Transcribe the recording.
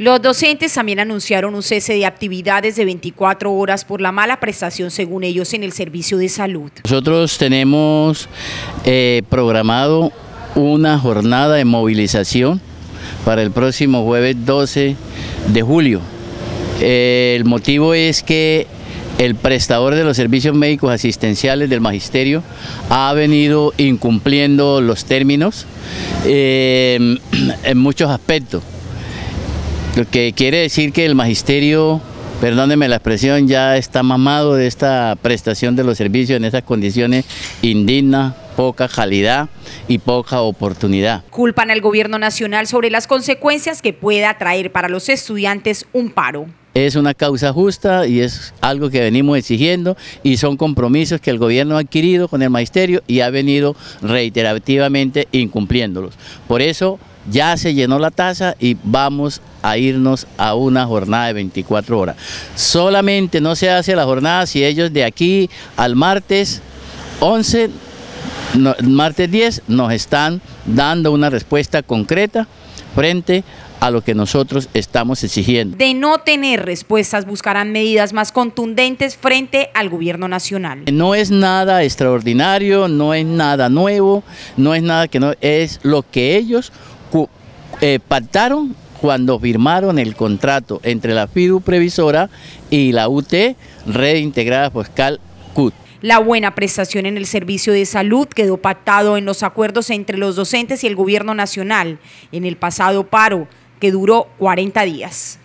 Los docentes también anunciaron un cese de actividades de 24 horas por la mala prestación, según ellos, en el servicio de salud. Nosotros tenemos eh, programado una jornada de movilización para el próximo jueves 12 de julio. El motivo es que el prestador de los servicios médicos asistenciales del magisterio ha venido incumpliendo los términos eh, en muchos aspectos. Lo que quiere decir que el magisterio, perdónenme la expresión, ya está mamado de esta prestación de los servicios en esas condiciones indignas, poca calidad y poca oportunidad. Culpan al gobierno nacional sobre las consecuencias que pueda traer para los estudiantes un paro. Es una causa justa y es algo que venimos exigiendo y son compromisos que el gobierno ha adquirido con el magisterio y ha venido reiterativamente incumpliéndolos. Por eso ya se llenó la tasa y vamos a irnos a una jornada de 24 horas. Solamente no se hace la jornada si ellos de aquí al martes 11, martes 10 nos están dando una respuesta concreta frente a lo que nosotros estamos exigiendo. De no tener respuestas, buscarán medidas más contundentes frente al gobierno nacional. No es nada extraordinario, no es nada nuevo, no es nada que no, es lo que ellos eh, pactaron cuando firmaron el contrato entre la FIDU Previsora y la UT Red Integrada Fiscal CUT. La buena prestación en el servicio de salud quedó pactado en los acuerdos entre los docentes y el gobierno nacional en el pasado paro, que duró 40 días.